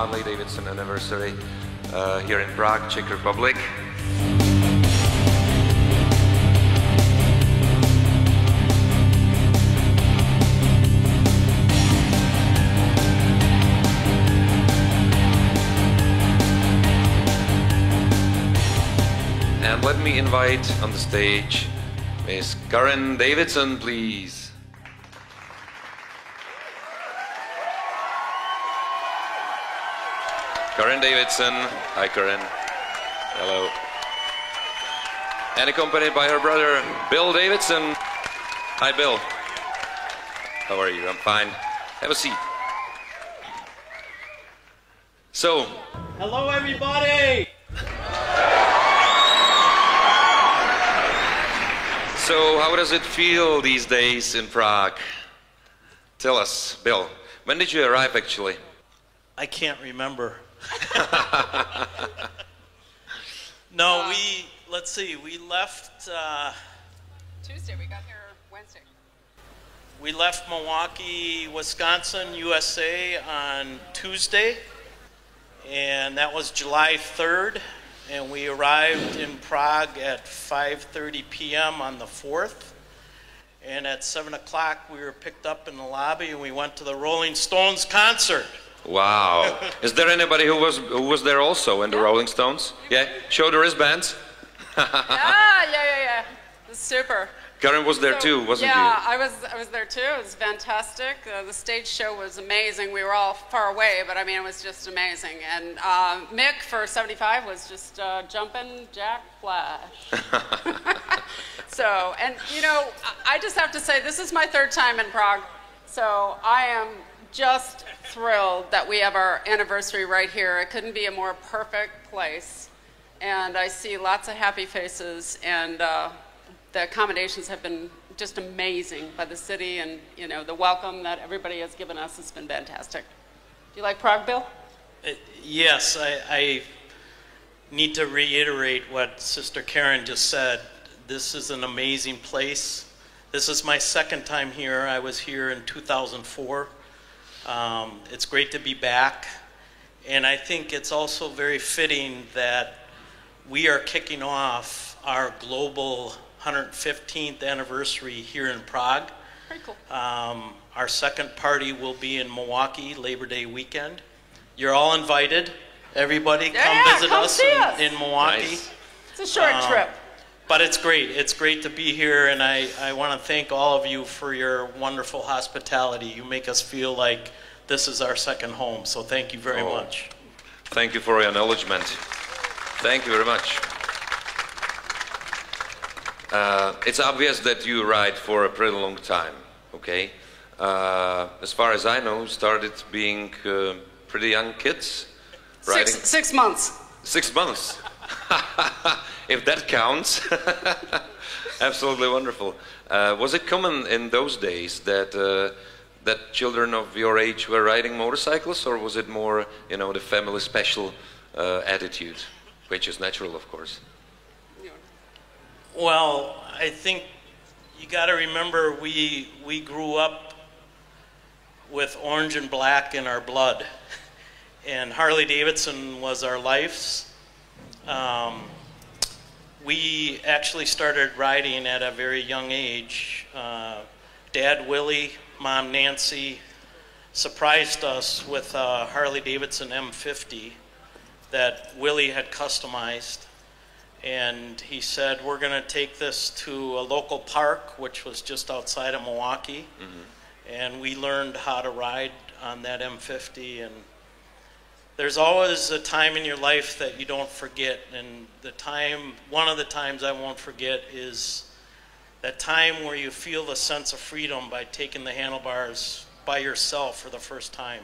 Harley Davidson anniversary uh, here in Prague, Czech Republic. And let me invite on the stage Miss Karen Davidson, please. Karen Davidson. Hi, Karen. Hello. And accompanied by her brother, Bill Davidson. Hi, Bill. How are you? I'm fine. Have a seat. So, Hello, everybody. so how does it feel these days in Prague? Tell us, Bill. When did you arrive, actually? I can't remember. no, we, let's see, we left, uh, Tuesday. We got here Wednesday. we left Milwaukee, Wisconsin, USA on Tuesday, and that was July 3rd, and we arrived in Prague at 5.30 p.m. on the 4th. And at 7 o'clock, we were picked up in the lobby and we went to the Rolling Stones concert. Wow. Is there anybody who was who was there also in the Rolling Stones? Yeah. Show the wristbands. ah, yeah, yeah, yeah. It's super. Karen was there So, too, wasn't he? yeah, I was. I was there too. It was fantastic. Uh, the stage show was amazing. We were all far away, but I mean, it was just amazing. And um, Mick for '75 was just uh, jumping Jack Flash. so, and you know, I just have to say, this is my third time in Prague, so I am just thrilled that we have our anniversary right here. It couldn't be a more perfect place, and I see lots of happy faces and. Uh, the accommodations have been just amazing by the city and you know the welcome that everybody has given us has been fantastic do you like prague bill Uh, Yes, I, I need to reiterate what Sister Karen just said. This is an amazing place. This is my second time here. I was here in 2004. Um, it's great to be back. And I think it's also very fitting that we are kicking off our global 115th anniversary here in Prague. very cool Um, our second party will be in Milwaukee Labor Day weekend. You're all invited. Everybody, come Yeah, visit come us see in, us. in Milwaukee. Nice. it's a short Um, trip But it's great. It's great to be here, and I, I want to thank all of you for your wonderful hospitality. You make us feel like this is our second home, so thank you very Oh. much. Thank you for your acknowledgement. Thank you very much. Uh, it's obvious that you ride for a pretty long time, okay? Uh, as far as I know, started being uh, pretty young kids, six, six months six months. if that counts, absolutely wonderful. Uh, was it common in those days that uh, that children of your age were riding motorcycles, or was it more, you know, the family special uh, attitude, which is natural, of course? Well, I think you got to remember we we grew up with orange and black in our blood, and Harley Davidson was our lives. Um, we actually started riding at a very young age. Uh, Dad Willie, Mom Nancy surprised us with a Harley Davidson M50 that Willie had customized. And he said we're going to take this to a local park which was just outside of milwaukee. And we learned how to ride on that m50 and there's always a time in your life that you don't forget and the time one of the times i won't forget is that time where you feel the sense of freedom by taking the handlebars by yourself for the first time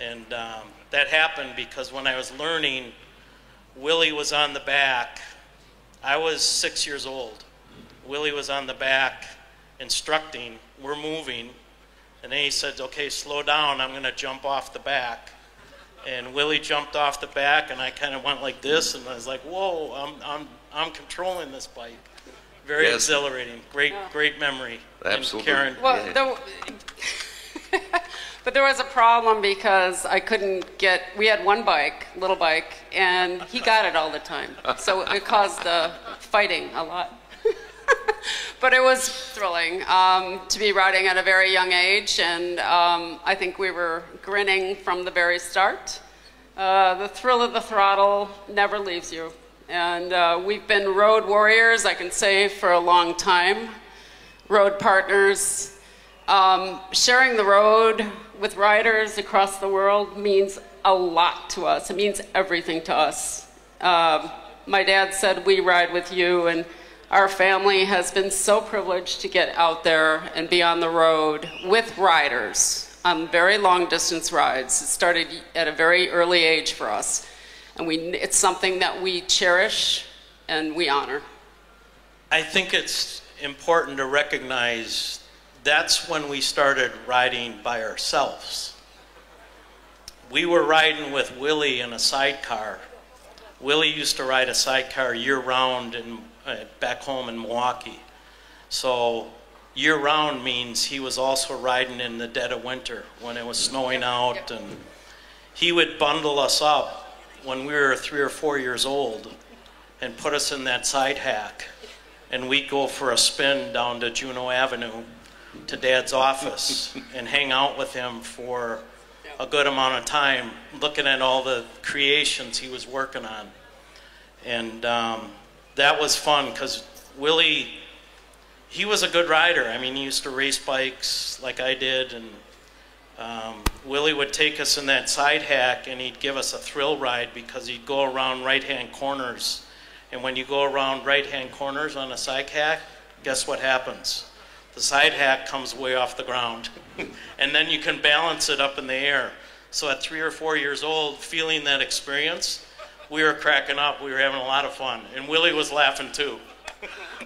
and um, that happened because when i was learning Willie was on the back. I was six years old. Willie was on the back instructing. We're moving. And then he said, okay, slow down. I'm going to jump off the back. And Willie jumped off the back, and I kind of went like this, and I was like, whoa, I'm, I'm, I'm controlling this bike. Very Yes. exhilarating. Great, great memory. And Absolutely. Karen, well Yeah. the, but there was a problem because I couldn't get. We had one bike, little bike, and he got it all the time. So it caused the fighting a lot. but it was thrilling um, to be riding at a very young age, and um, I think we were grinning from the very start. Uh, the thrill of the throttle never leaves you. And uh, we've been road warriors, I can say, for a long time, road partners. Um, sharing the road with riders across the world means a lot to us. It means everything to us. Uh, my dad said, We ride with you, and our family has been so privileged to get out there and be on the road with riders on very long distance rides. It started at a very early age for us, and we, it's something that we cherish and we honor. I think it's important to recognize that's when we started riding by ourselves. We were riding with Willie in a sidecar. Willie used to ride a sidecar year round uh, back home in Milwaukee. So year round means he was also riding in the dead of winter when it was snowing out and he would bundle us up when we were three or four years old and put us in that side hack. And we'd go for a spin down to Juneau Avenue to dad's office and hang out with him for a good amount of time looking at all the creations he was working on. And um, that was fun because Willie he was a good rider. I mean, he used to race bikes like I did, and um, Willie would take us in that side hack and he'd give us a thrill ride because he'd go around right hand corners. And when you go around right hand corners on a side hack, guess what happens? The side hack comes way off the ground. and then you can balance it up in the air. So at three or four years old, feeling that experience, we were cracking up. We were having a lot of fun. And Willie was laughing too.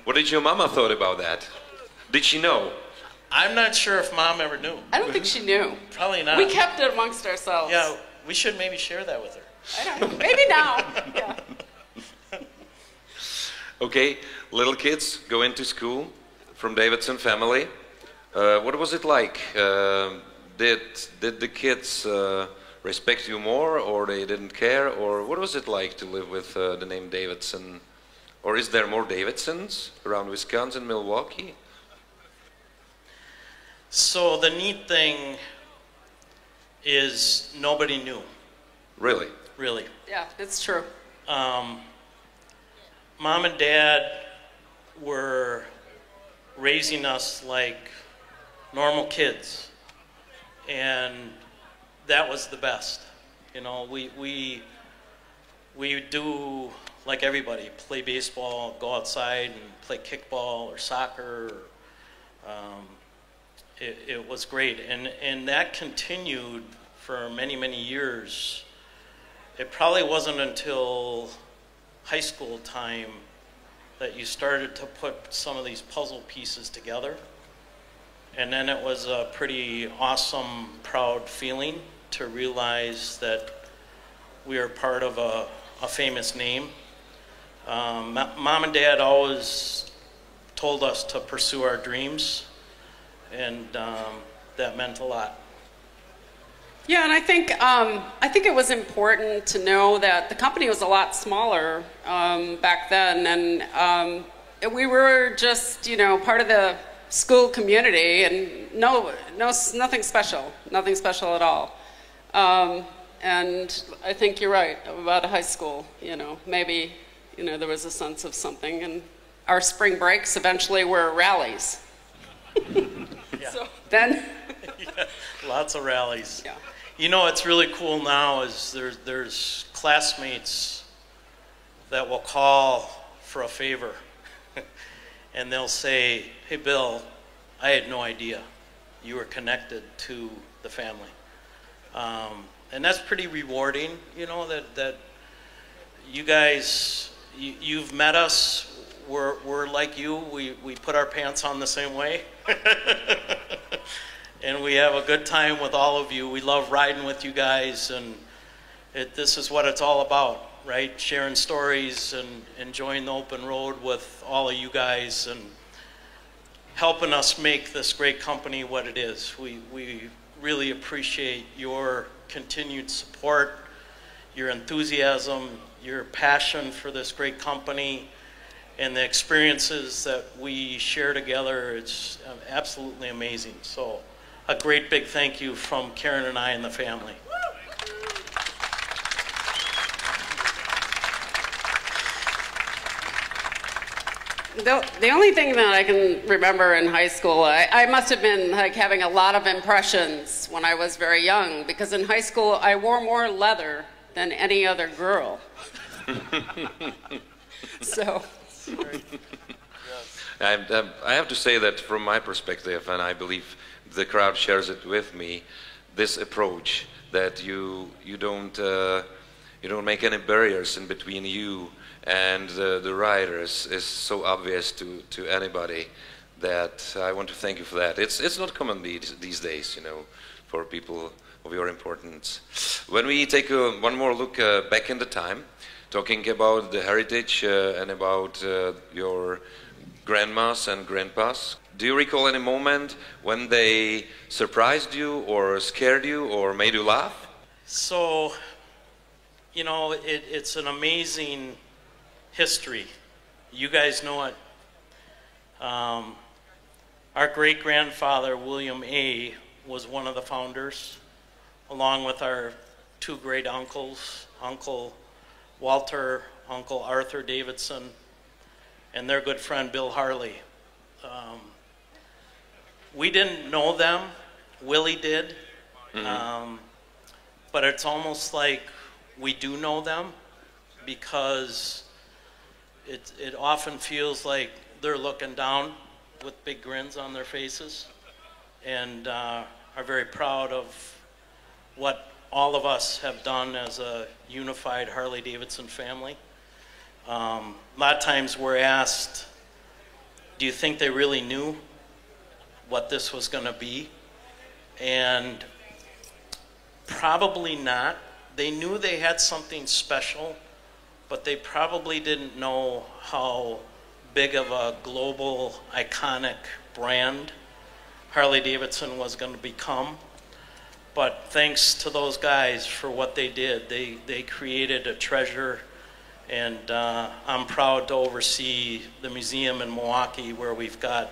What did your mama thought about that? Did she know? I'm not sure if mom ever knew. I don't think she knew. Probably not. We kept it amongst ourselves. Yeah, we should maybe share that with her. I don't know. Maybe now. Yeah. Okay, little kids go into school from Davidson family. Uh, what was it like? Uh, did did the kids uh, respect you more, or they didn't care, or what was it like to live with uh, the name Davidson? Or is there more Davidsons around Wisconsin, Milwaukee? So the neat thing is nobody knew, Really? really. yeah, it's true. Um, mom and dad were raising us like normal kids, and that was the best. You know, we we we do like everybody play baseball, go outside and play kickball or soccer. Um, it, it was great, and and that continued for many many years. It probably wasn't until high school time that you started to put some of these puzzle pieces together. And then it was a pretty awesome, proud feeling to realize that we are part of a, a famous name. Um, mom and dad always told us to pursue our dreams, and um, that meant a lot. Yeah, and I think um, I think it was important to know that the company was a lot smaller um, back then, and um, we were just you know part of the school community, and no, no, nothing special, nothing special at all. Um, and I think you're right about high school. You know, maybe you know there was a sense of something, and our spring breaks eventually were rallies. So then, yeah, lots of rallies. yeah. You know, what's really cool now is there's, there's classmates that will call for a favor. and they'll say, Hey, Bill, I had no idea you were connected to the family. Um, and that's pretty rewarding, you know, that, that you guys, you, you've met us. We're, we're like you. We, we put our pants on the same way. and we have a good time with all of you. We love riding with you guys, and it, this is what it's all about, right? Sharing stories and enjoying the open road with all of you guys, and helping us make this great company what it is. We we really appreciate your continued support, your enthusiasm, your passion for this great company, and the experiences that we share together. It's uh, absolutely amazing. So, a great big thank you from Karen and I and the family. The, the only thing that I can remember in high school, I, I must have been like having a lot of impressions when I was very young because in high school I wore more leather than any other girl. so. I, I have to say that from my perspective, and I believe the crowd shares it with me, this approach that you you don't uh, you don't make any barriers in between you and uh, the riders is so obvious to, to anybody that I want to thank you for that. It's it's not common these, these days, you know, for people of your importance. When we take a, one more look uh, back in the time, talking about the heritage uh, and about uh, your grandmas and grandpas, do you recall any moment when they surprised you or scared you or made you laugh? So, you know, it, it's an amazing history. You guys know it. Um, our great grandfather, William A., was one of the founders, along with our two great uncles, Uncle Walter, Uncle Arthur Davidson, and their good friend Bill Harley. Um, we didn't know them, Willie did, mm-hmm. um, but it's almost like we do know them because it, it often feels like they're looking down with big grins on their faces and uh, are very proud of what all of us have done as a unified Harley Davidson family. Um, a lot of times we're asked, do you think they really knew what this was going to be? And probably not. They knew they had something special but they probably didn't know how big of a global iconic brand Harley Davidson was going to become. But thanks to those guys for what they did. They, they created a treasure, and uh, I'm proud to oversee the museum in Milwaukee where we've got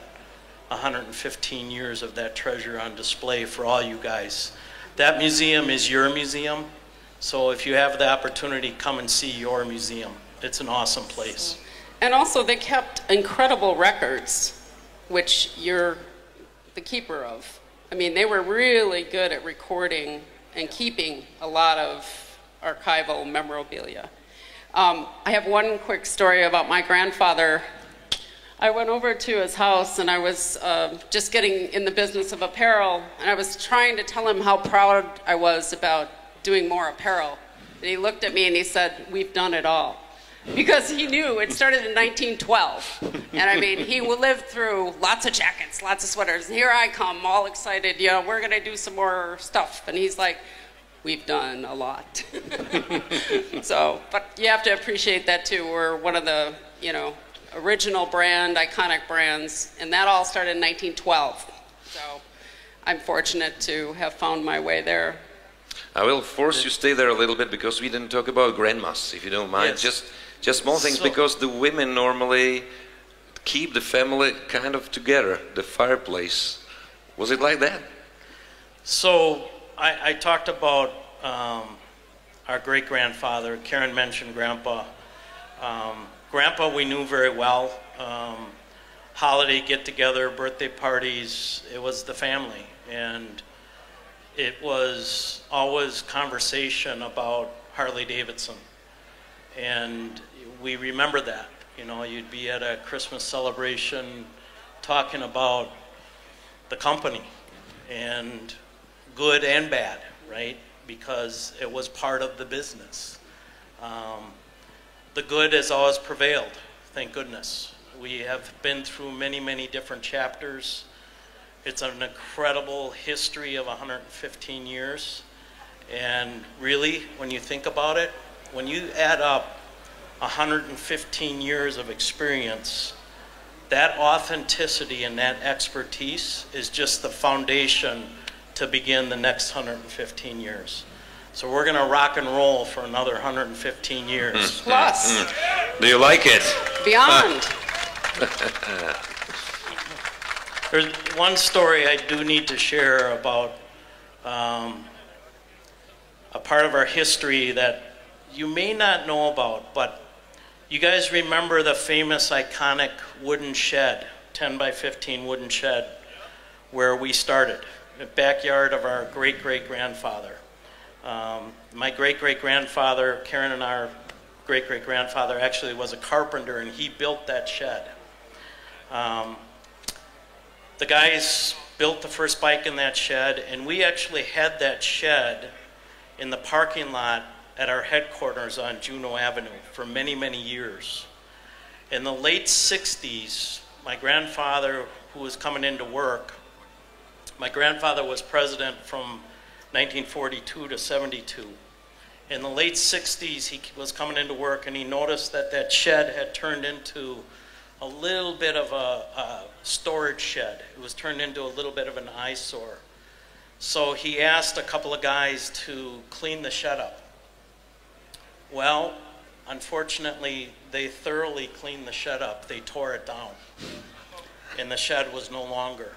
115 years of that treasure on display for all you guys. That museum is your museum. So if you have the opportunity, come and see your museum. It's an awesome place. And also, they kept incredible records, which you're the keeper of. I mean, they were really good at recording and keeping a lot of archival memorabilia. Um, I have one quick story about my grandfather. I went over to his house and I was uh, just getting in the business of apparel, and I was trying to tell him how proud I was about doing more apparel. And he looked at me and he said, We've done it all. Because he knew it started in 1912. And I mean, he lived through lots of jackets, lots of sweaters. And here I come, all excited, you know, we're going to do some more stuff. And he's like, We've done a lot. so, but you have to appreciate that too. We're one of the, you know, original brand, iconic brands. And that all started in 1912. So I'm fortunate to have found my way there. I will force you stay there a little bit because we didn't talk about grandmas, if you don't mind. Yes. Just just small things so, because the women normally keep the family kind of together, the fireplace. Was it like that? So I, I talked about um, our great grandfather. Karen mentioned grandpa. Um, grandpa we knew very well. Um, holiday get together, birthday parties, it was the family. And it was always conversation about Harley Davidson. And we remember that. You know, you'd be at a Christmas celebration talking about the company and good and bad, right? Because it was part of the business. Um, the good has always prevailed, thank goodness. We have been through many, many different chapters it's an incredible history of 115 years. And really, when you think about it, when you add up 115 years of experience, that authenticity and that expertise is just the foundation to begin the next 115 years. So we're going to rock and roll for another 115 years. Hmm. Hmm. Plus, hmm. Do you like it? beyond. There's one story I do need to share about um, a part of our history that you may not know about, but you guys remember the famous iconic wooden shed, 10 by 15 wooden shed, where we started, the backyard of our great great grandfather. Um, my great great grandfather, Karen and our great great grandfather, actually was a carpenter and he built that shed. Um, the guys built the first bike in that shed, and we actually had that shed in the parking lot at our headquarters on Juneau Avenue for many, many years. In the late 60s, my grandfather, who was coming into work, my grandfather was president from 1942 to 72. In the late 60s, he was coming into work and he noticed that that shed had turned into a little bit of a, a storage shed. It was turned into a little bit of an eyesore. So he asked a couple of guys to clean the shed up. Well, unfortunately, they thoroughly cleaned the shed up. They tore it down, and the shed was no longer.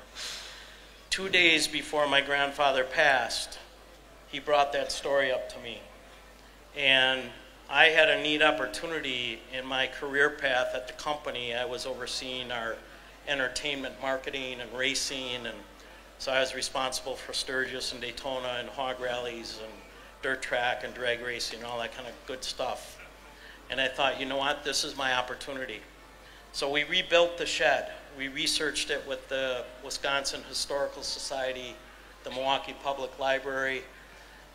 Two days before my grandfather passed, he brought that story up to me. And I had a neat opportunity in my career path at the company. I was overseeing our entertainment marketing and racing, and so I was responsible for Sturgis and Daytona and hog rallies and dirt track and drag racing and all that kind of good stuff. And I thought, you know what, this is my opportunity. So we rebuilt the shed. We researched it with the Wisconsin Historical Society, the Milwaukee Public Library,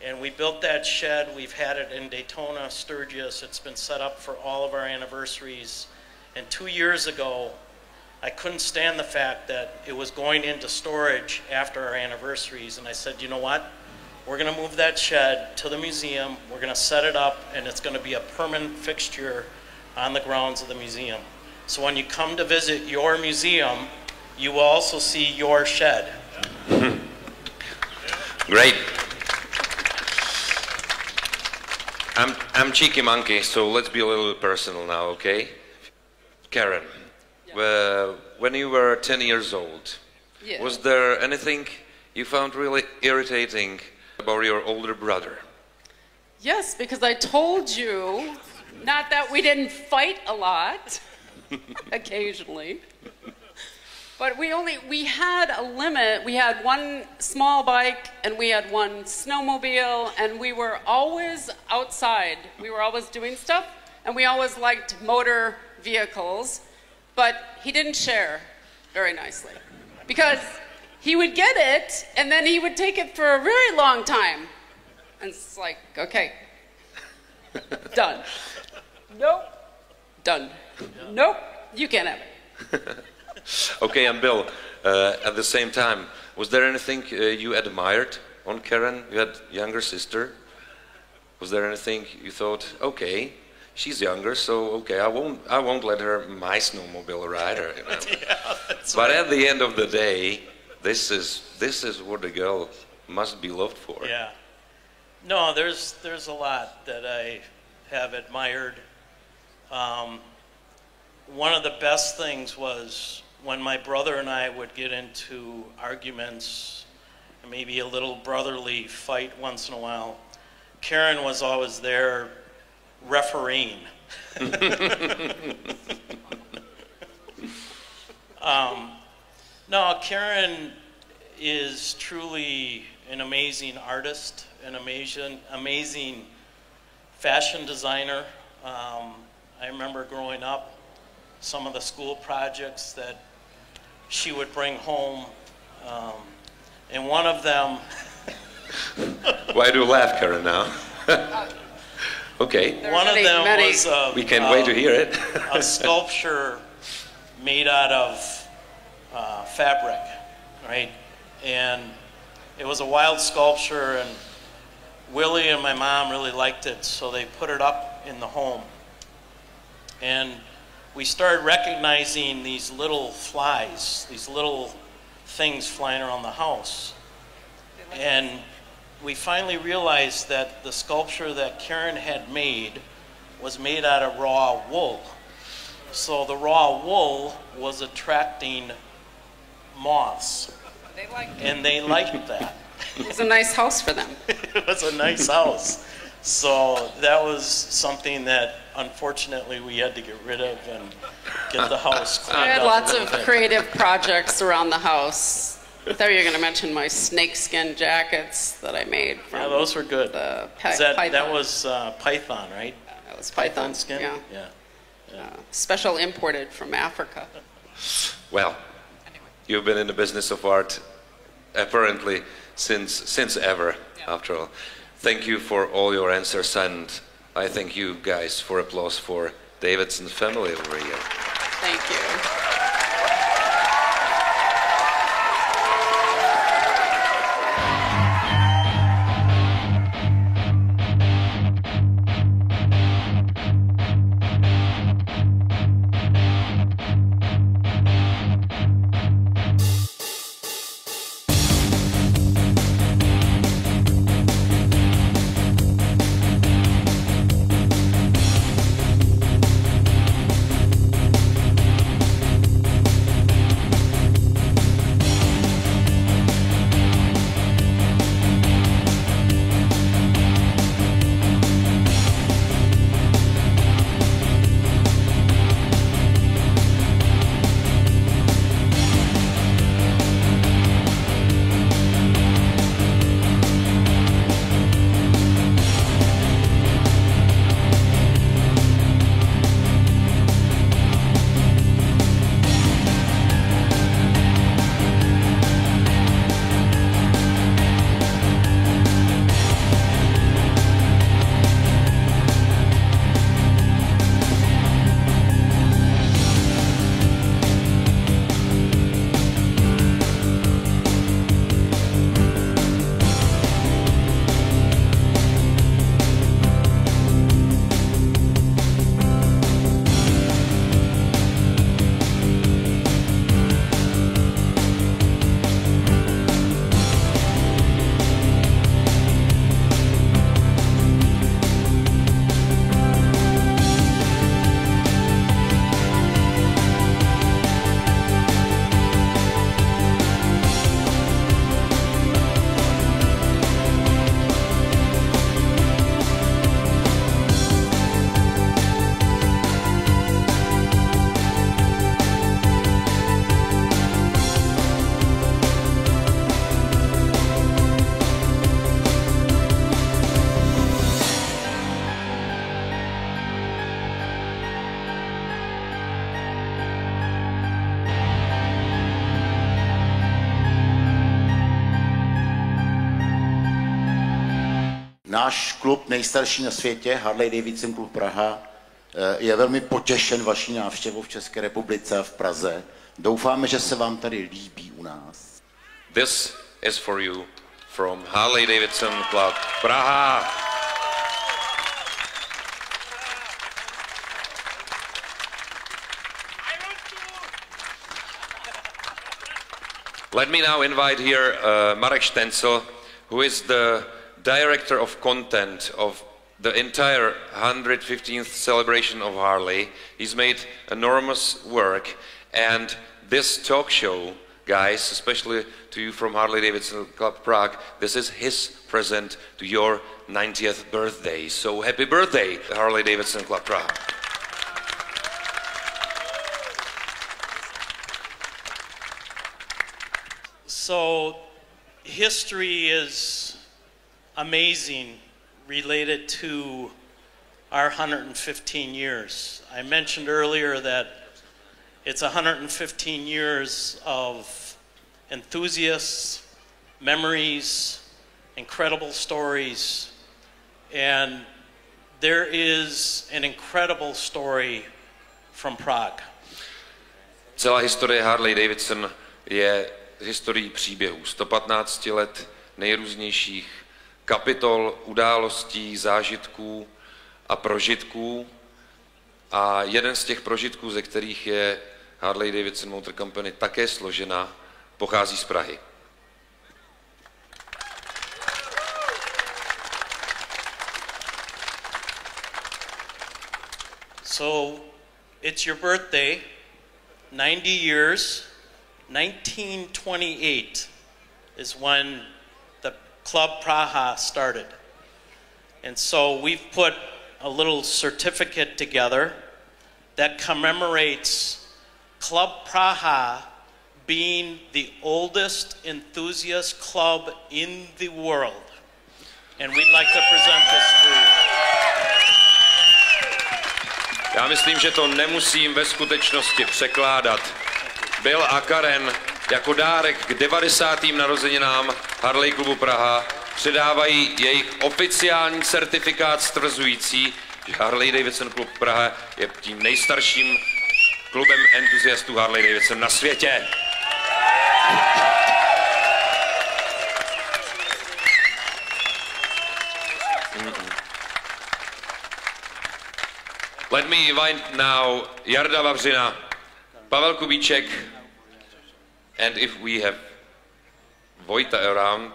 and we built that shed. We've had it in Daytona, Sturgis. It's been set up for all of our anniversaries. And two years ago, I couldn't stand the fact that it was going into storage after our anniversaries. And I said, you know what? We're going to move that shed to the museum. We're going to set it up, and it's going to be a permanent fixture on the grounds of the museum. So when you come to visit your museum, you will also see your shed. Great. I'm, I'm Cheeky Monkey, so let's be a little personal now, okay? Karen, uh, when you were 10 years old, Yeah. was there anything you found really irritating about your older brother? Yes, because I told you, not that we didn't fight a lot, occasionally, but we only we had a limit. We had one small bike and we had one snowmobile, and we were always outside. We were always doing stuff, and we always liked motor vehicles, but he didn't share very nicely because he would get it and then he would take it for a very long time. And it's like, okay, done. Nope, done. Nope, you can't have it. Okay, and Bill, uh, at the same time, was there anything uh, you admired on Karen? You had younger sister. Was there anything you thought, okay, she's younger, so okay, I won't, I won't let her my snowmobile ride her. You know? but at the end of the day, this is this is what a girl must be loved for. Yeah. No, there's there's a lot that I have admired. Um, one of the best things was when my brother and I would get into arguments, maybe a little brotherly fight once in a while. Karen was always there refereeing. um, no, Karen is truly an amazing artist, an amazing, amazing fashion designer. Um, I remember growing up, some of the school projects that she would bring home, um, and one of them, Why do you laugh, Karen? Now. okay, There are one of many, them many- was a, we can't wait to hear it. a sculpture made out of uh, fabric, right? And it was a wild sculpture, and Willie and my mom really liked it, so they put it up in the home. And we started recognizing these little flies, these little things flying around the house. And we finally realized that the sculpture that Karen had made was made out of raw wool. So the raw wool was attracting moths, They and they liked that. it was a nice house for them. it was a nice house. So that was something that unfortunately we had to get rid of and get the house cleaned had up a lots of creative projects around the house. I thought you were going to mention my snakeskin jackets that I made from Yeah, those were good. the pi- Is that, python. that was uh, python, right? That was python skin? Yeah, Yeah. Uh, special imported from Africa. Well, anyway. you've been in the business of art apparently since since ever, after all. Thank you for all your answers, and I thank you guys for applause for Davidson's family over here. Thank you. Klub nejstarší na světě, Harley Davidson Klub Praha, eh, je velmi potěšen vaší návštěvou v České republice a v Praze. Doufáme, že se vám tady líbí u nás. This is for you from Harley Davidson Club Praha. Let me now invite here uh, Marek Stenzel, who is the director of content of the entire 115th celebration of Harley. He's made enormous work, and this talk show, guys, especially to you from Harley Davidson Club Prague, this is his present to your 90th birthday. So happy birthday, Harley Davidson Club Prague. So, history is amazing related to our 115 years. I mentioned earlier that it's 115 years of enthusiasts, memories, incredible stories, and there is an incredible story from Prague. Celá historie Harley Davidson je historií příběhů. 115 let nejrůznějších kapitol událostí, zážitků a prožitků. A jeden z těch prožitků, ze kterých je Harley Davidson Motor Company také složena, pochází z Prahy. So, it's your birthday, 90 years, 1928 is when Club Praha started. And so we've put a little certificate together that commemorates Club Praha being the oldest enthusiast club in the world. And we'd like to present this to you. Já myslím, že to nemusím ve skutečnosti překládat. Bill a Karen jako dárek k 90. narozeninám Harley klubu Praha předávají jejich oficiální certifikát stvrzující, že Harley Davidson klub Praha je tím nejstarším klubem entuziastů Harley Davidson na světě. Let me invite now Jarda Vavřina, Pavel Kubíček, and if we have Vojta around.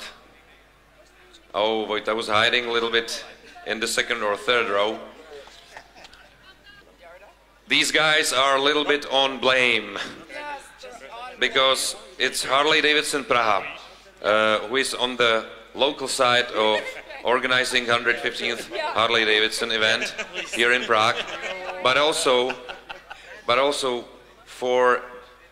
Oh, Vojta was hiding a little bit in the second or third row. These guys are a little bit on blame because it's Harley Davidson Praha uh, who is on the local side of organizing 115th Harley Davidson event here in Prague, but also, but also for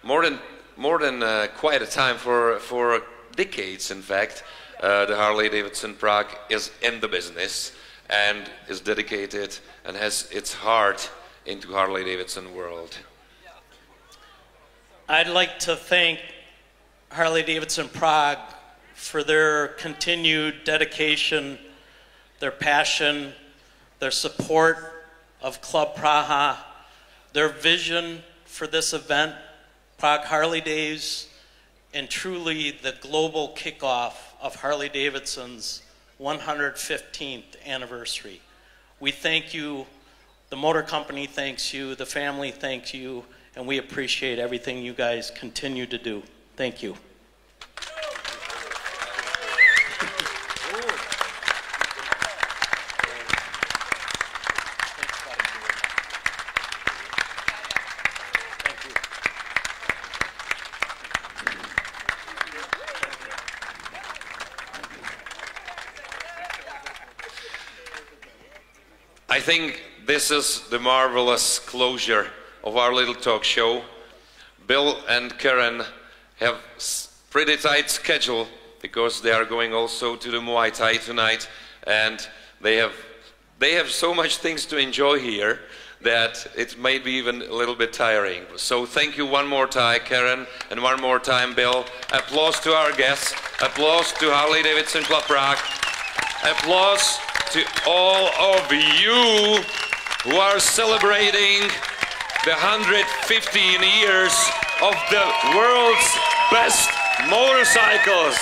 more than more than uh, quite a time for for decades, in fact, uh, the Harley Davidson Prague is in the business and is dedicated and has its heart into Harley Davidson world. I'd like to thank Harley Davidson Prague for their continued dedication, their passion, their support of Club Praha, their vision for this event, Prague Harley Days, and truly the global kickoff of Harley Davidson's 115th anniversary. We thank you, the motor company thanks you, the family thanks you, and we appreciate everything you guys continue to do. Thank you. Think this is the marvelous closure of our little talk show. Bill and Karen have pretty tight schedule because they are going also to the Muay Thai tonight, and they have they have so much things to enjoy here that it may be even a little bit tiring. So thank you one more time, Karen, and one more time, Bill. Applause to our guests. Applause to Harley Davidson Club Prague. Applause to all of you who are celebrating the 115 years of the world's best motorcycles.